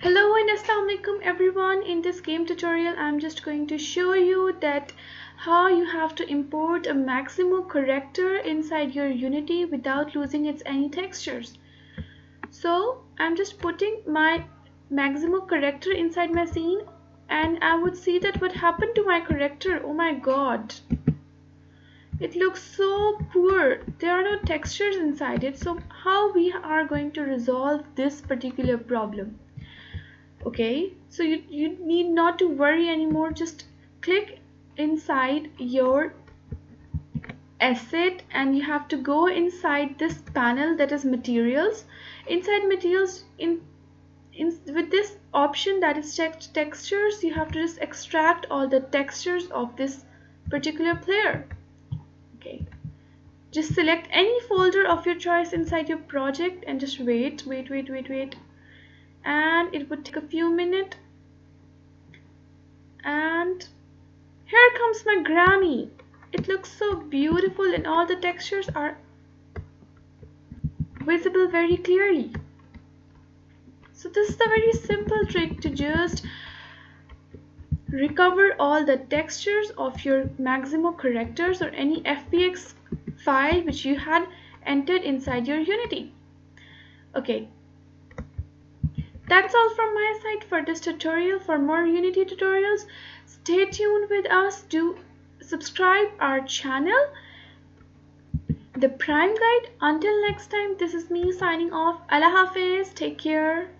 Hello and Assalamualaikum everyone. In this game tutorial, I'm just going to show you that how you have to import a Maximo corrector inside your Unity without losing its any textures. So I'm just putting my Maximo corrector inside my scene and I would see that what happened to my corrector Oh my god. It looks so poor. There are no textures inside it. So how we are going to resolve this particular problem? Okay? So you, you need not to worry anymore. Just click inside your asset and you have to go inside this panel that is materials. Inside materials in, in with this option that is checked textures you have to just extract all the textures of this particular player. Okay. Just select any folder of your choice inside your project and just wait wait wait wait wait and it would take a few minutes. And here comes my granny. It looks so beautiful and all the textures are visible very clearly. So this is a very simple trick to just recover all the textures of your Maximo characters or any FBX file which you had entered inside your Unity. Okay, that's all from my side for this tutorial. For more Unity tutorials, stay tuned with us. Do subscribe our channel. The Prime Guide. Until next time, this is me signing off. Allah Hafiz. Take care.